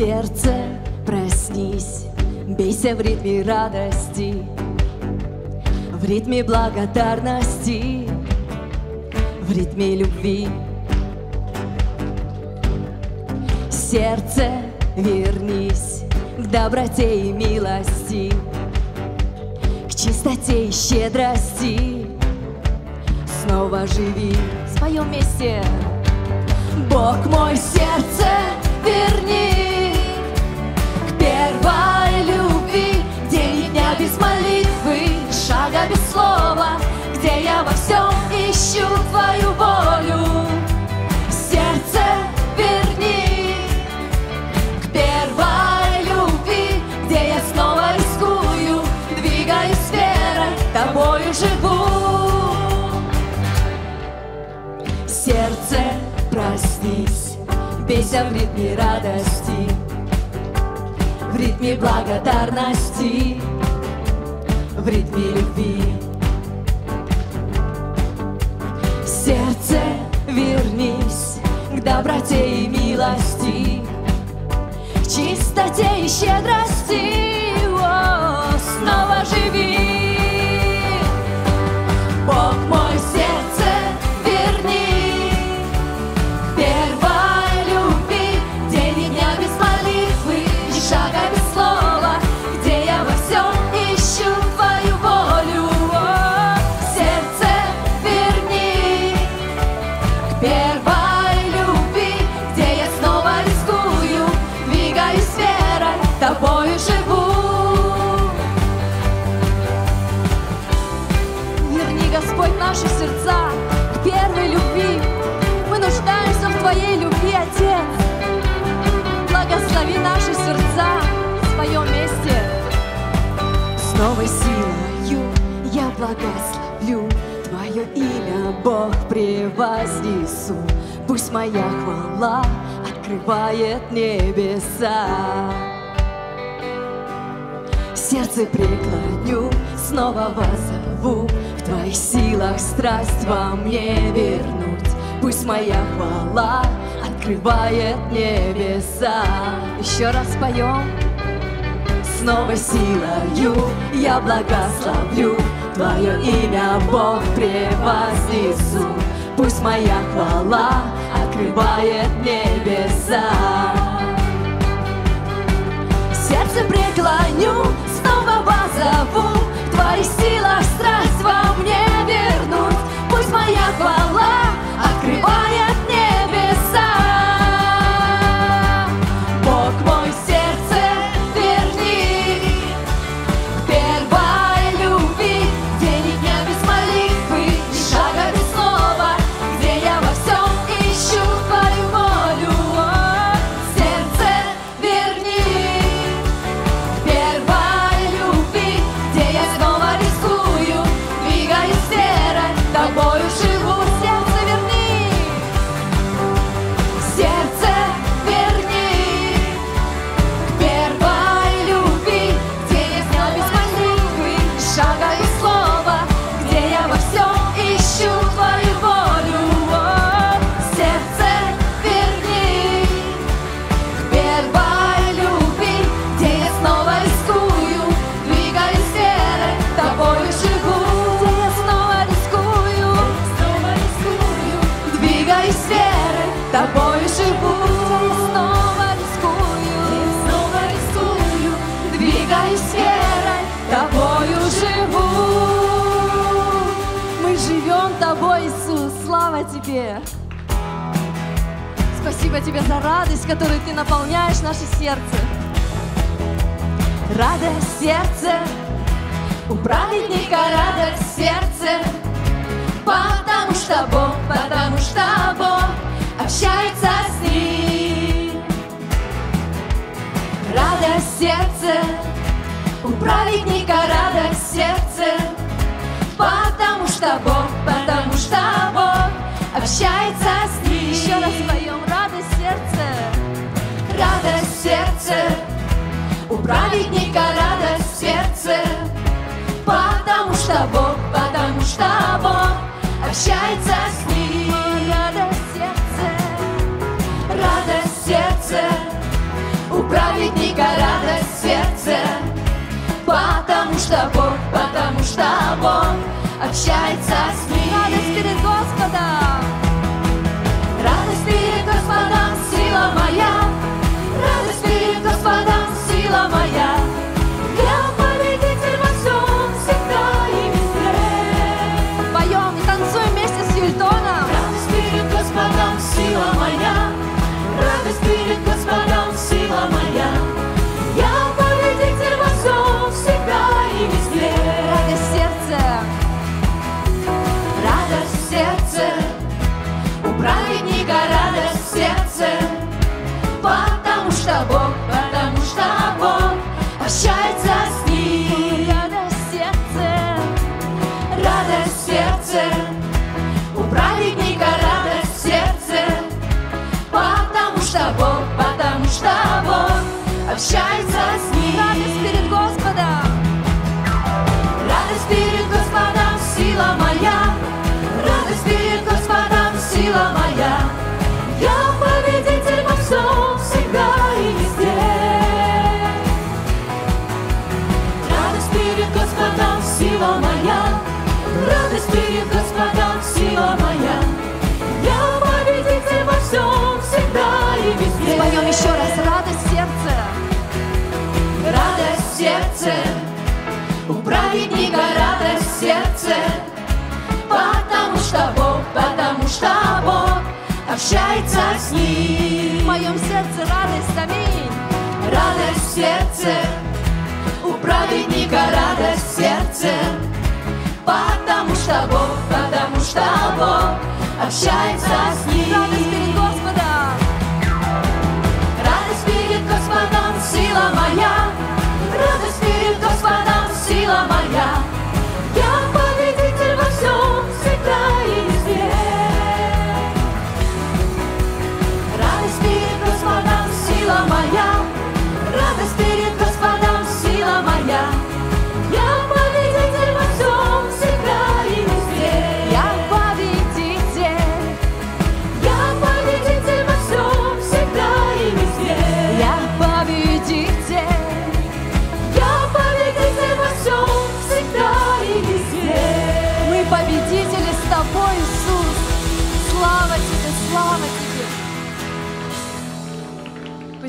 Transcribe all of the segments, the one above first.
Сердце, проснись, бейся в ритме радости, в ритме благодарности, в ритме любви. Сердце, вернись к доброте и милости, к чистоте и щедрости. Снова живи в своем месте. Бог мой сердце, верни бейся в ритме радости, в ритме благодарности, в ритме любви. Сердце, вернись к доброте и милости, к чистоте и щедрости. О, снова живи. Благословлю Твое имя, Бог, превознесу. Пусть моя хвала открывает небеса. Сердце преклоню, снова воззову В твоих силах страсть во мне вернуть. Пусть моя хвала открывает небеса. Еще раз поем. С новой силою я благословлю Твое имя, Бог, превознесу. Пусть моя хвала открывает небеса. Сердце преклоню, снова позову. В твоих силах страсть во мне вернуть Пусть моя хвала Спасибо тебе за радость, которой ты наполняешь наше сердце. Радость сердце, у праведника радость сердце, потому что Бог, потому что Бог общается с ним. Радость сердце, у праведника радость сердце, потому что Бог, потому что Бог общается с ним. Еще раз праведника радость сердце, потому что Бог, потому что Бог общается с ним. Радость сердце, радость сердце, у праведника радость в сердце, потому что Бог, потому что Бог общается с ним. Радость перед Господом. Радость перед Господом, сила моя, Господом, сила моя. Сердце, у праведника радость в сердце, потому что Бог, потому что Бог общается с В ним. моем сердце радость. Аминь. Радость в сердце, у праведника радость в сердце, потому что Бог, потому что Бог общается с ним.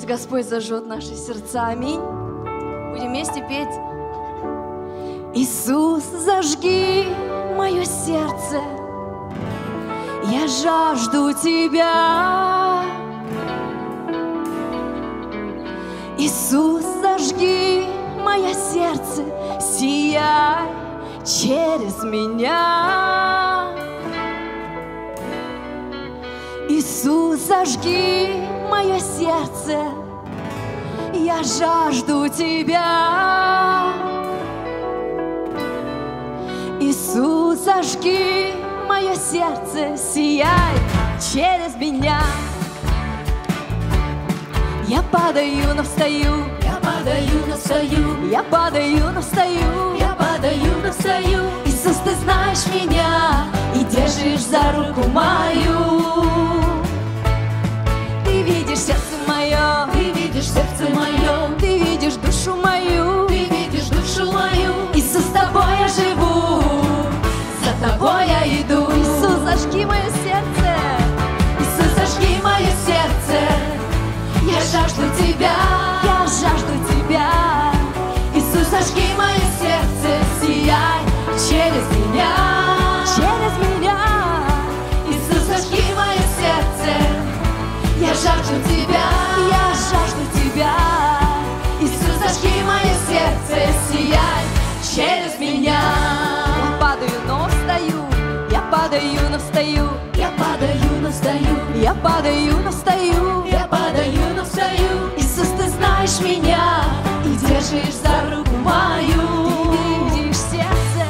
Пусть Господь зажжет наши сердца. Аминь. Будем вместе петь. Иисус, зажги мое сердце. Я жажду Тебя. Иисус, зажги мое сердце, сияй через меня. Иисус, зажги мое сердце, я жажду Тебя. Иисус, зажги мое сердце, сияй через меня. Я падаю, но встаю, Я падаю, но встаю, я падаю, но встаю. я падаю, но встаю. Иисус, ты знаешь меня и держишь за руку мою. Сердце мое, Ты видишь сердце мое, ты видишь душу мою. ты видишь душу мою. Иисус, с тобой я живу, За тобой я иду. Иисус, зажги мое сердце. Иисус, зажги мое сердце. Я жажду тебя. Я жажду падаю, но встаю. Я падаю, но встаю. Я падаю, но встаю. Я падаю, но встаю. Иисус, ты знаешь меня И держишь за руку мою. Ты видишь сердце,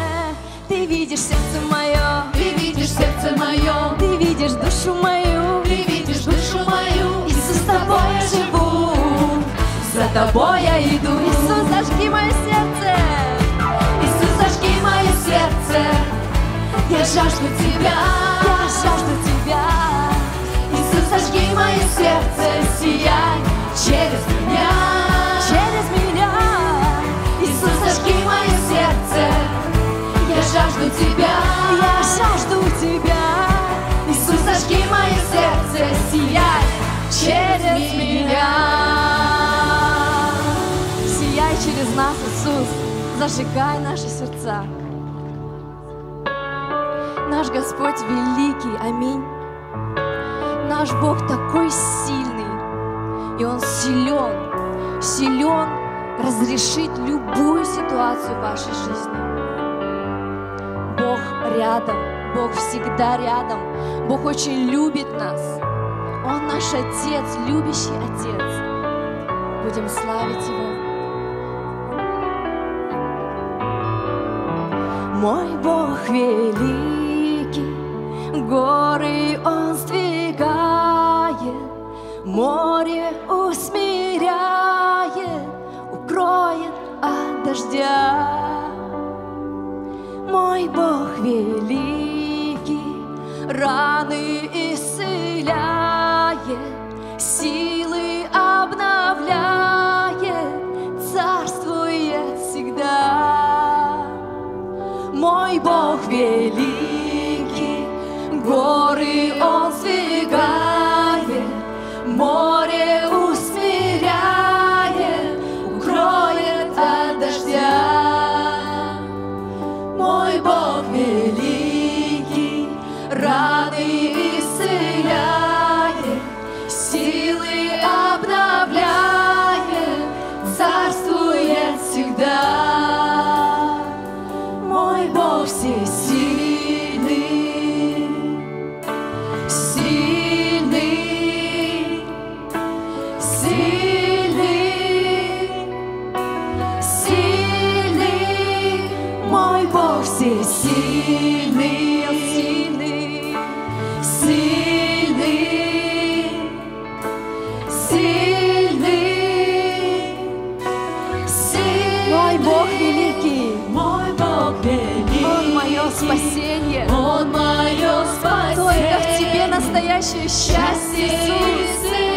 ты видишь сердце мое, Ты видишь сердце мое. ты видишь душу мою. Ты видишь душу мою. Иисус, с тобой я живу, За тобой я иду. Иисус, зажги мое сердце. Я жажду тебя, я жажду тебя. Иисус, зажги мое сердце, сияй через меня. Иисус, зажги мое сердце. Я жажду тебя, я жажду тебя. Иисус, зажги мое сердце, сияй через меня. Сияй через нас, Иисус, зажигай наши сердца. Наш Господь великий, аминь. Наш Бог такой сильный, и Он силен, силен разрешить любую ситуацию в вашей жизни. Бог рядом, Бог всегда рядом, Бог очень любит нас. Он наш Отец, любящий Отец. Будем славить Его. Мой Бог велик горы он сдвигает, море усмиряет, укроет от дождя. Мой Бог великий, раны мой Бог великий, рад. Jesus. Jesus.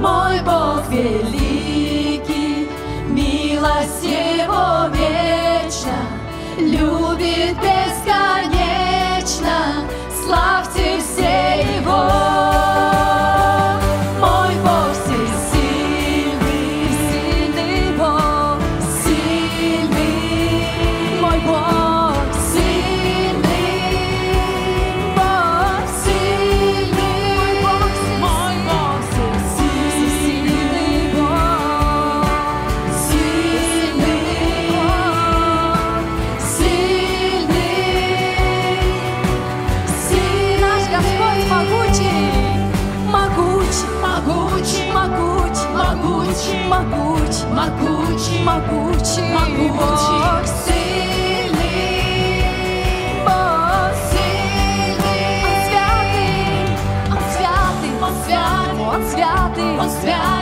Mój Bóg wielki. могучий, могуч, могучий, могучий, могучий. Бог сильный, Бог сильный, Он святый, Он святый, Он святый, Он святый.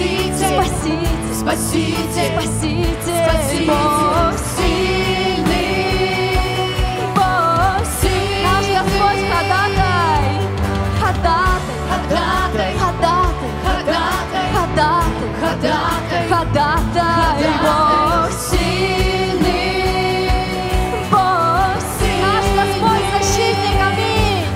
Спаситель, Спаситель, Спаситель, Спаситель, Спаситель, Спаситель, Бог, сильный. Бог, наш Господь, ходатай, ходатай, Ходатай, ходатай, ходатай, ходатай, ходатай, ходатай, Бог, сильный. Бог, наш Господь, защитник, аминь,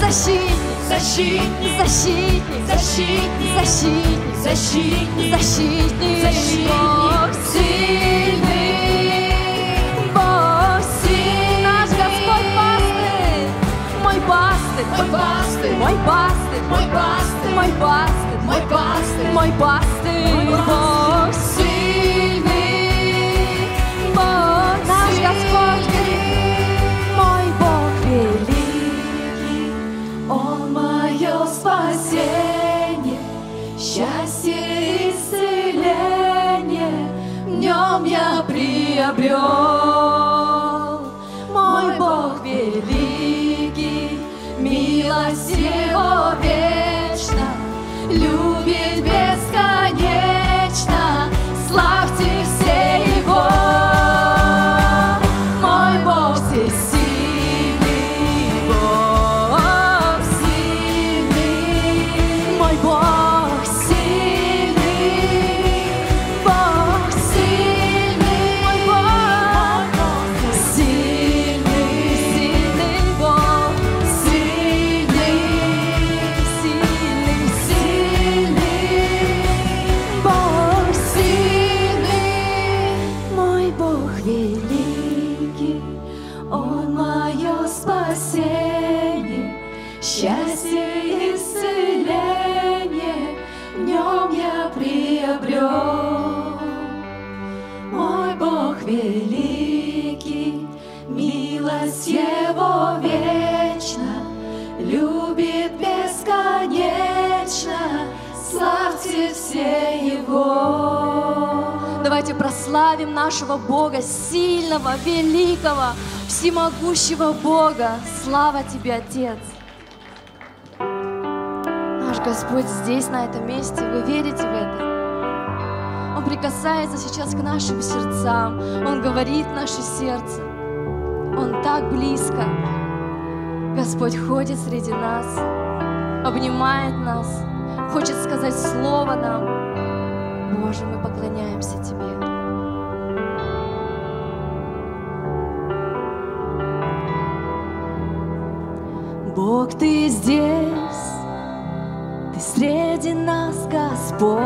защитник, Защитник, защитник, защитник, защитник, защитник, защитник, защитник, Бог, сильный. Бог, наш Господь пастырь, мой пастырь, Мой пастырь, мой пастырь, мой пастырь, мой пастырь, мой пастырь, мой пастырь, Бог, сильный. abrió. Славьте все Его. Давайте прославим нашего Бога, сильного, великого, всемогущего Бога. Слава Тебе, Отец! Наш Господь здесь, на этом месте. Вы верите в это? Он прикасается сейчас к нашим сердцам. Он говорит в наше сердце. Он так близко. Господь ходит среди нас, обнимает нас, хочет сказать слово нам. Боже, мы поклоняемся Тебе. Бог, Ты здесь, Ты среди нас, Господь.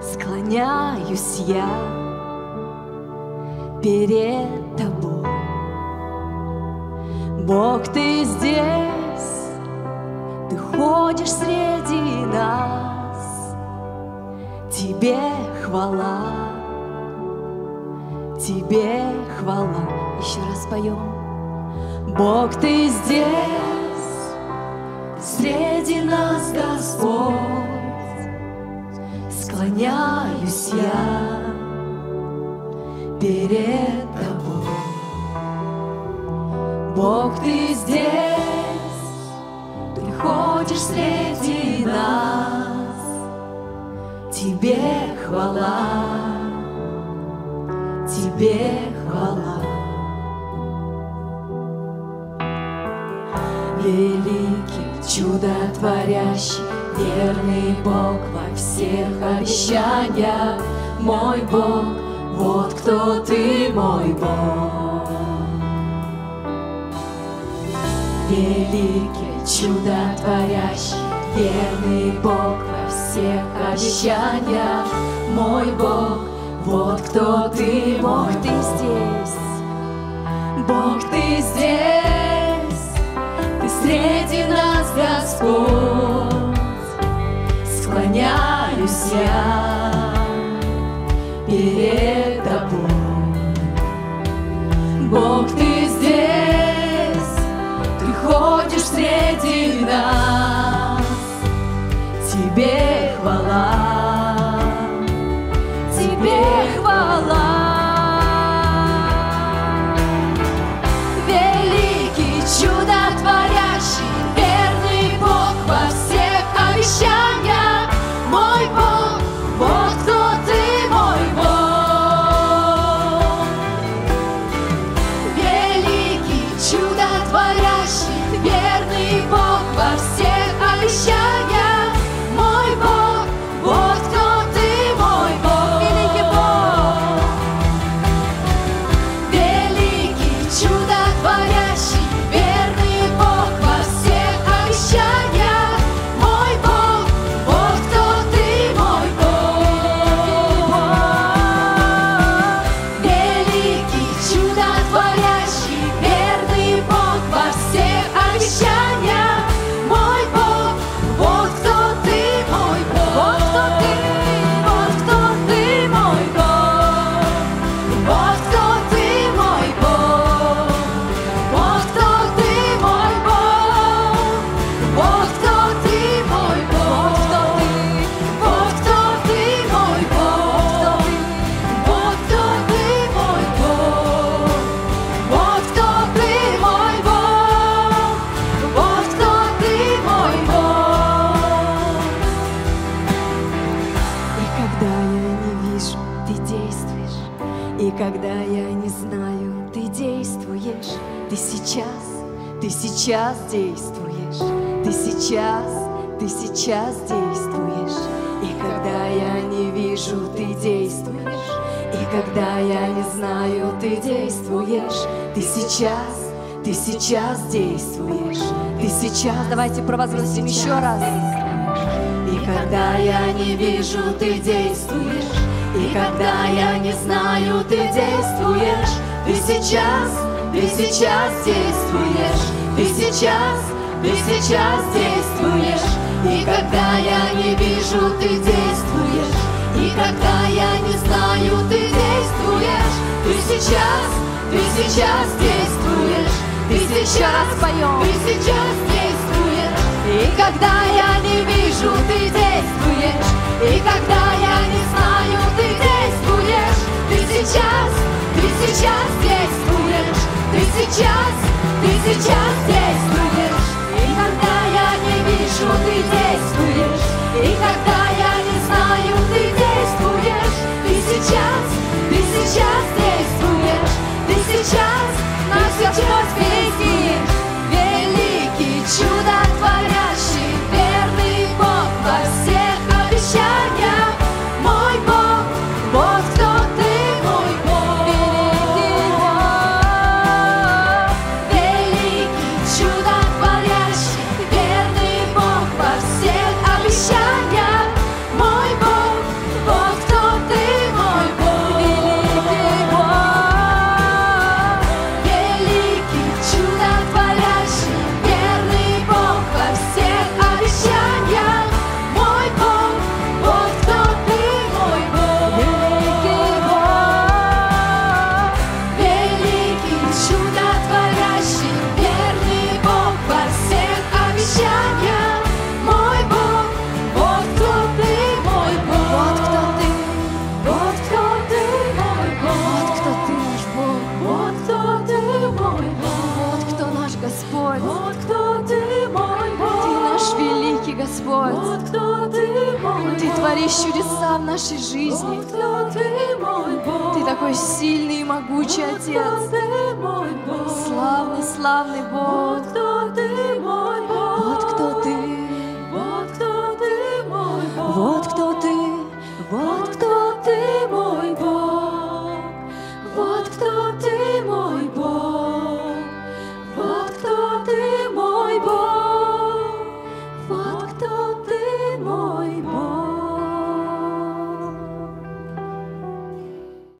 Склоняюсь я перед Тобой. Бог, Ты здесь, Ты ходишь среди нас. Тебе хвала, Тебе хвала. Еще раз поем. Бог, Ты здесь, Среди нас Господь, склоняюсь я перед Тобой. Бог, Ты здесь, ходишь среди нас, Тебе хвала, Тебе хвала. Великий, чудотворящий, верный Бог во всех обещаниях. Мой Бог, вот кто ты, мой Бог. Великий, чудотворящий, верный Бог во всех обещаниях. Мой Бог, вот кто ты, Бог, Ты здесь. Бог, Ты здесь, Ты среди нас, Господь. Склоняюсь я перед Тобой. Бог, Ты сейчас действуешь, ты сейчас, ты сейчас действуешь. И когда я не вижу, ты действуешь. И когда я не знаю, ты действуешь, ты сейчас, ты сейчас действуешь, ты сейчас. Давайте провозгласим еще раз. И когда я не вижу, ты действуешь. И когда я не знаю, ты действуешь. Ты сейчас, ты сейчас действуешь. Ты сейчас, ты сейчас действуешь. И когда я не вижу, ты действуешь. И когда я не знаю, ты действуешь. Ты сейчас, ты сейчас действуешь. Ты сейчас поем. Ты сейчас действуешь. И когда я не вижу, ты действуешь. И когда я не знаю, ты действуешь. Ты сейчас, ты сейчас действуешь. Ты сейчас, ты сейчас действуешь. И когда я не вижу, ты действуешь. И когда я не знаю, ты действуешь. Ты сейчас, ты сейчас действуешь. Ты сейчас, Господь великий, жизни. Ты, такой сильный и могучий Отец. Славный, славный Бог.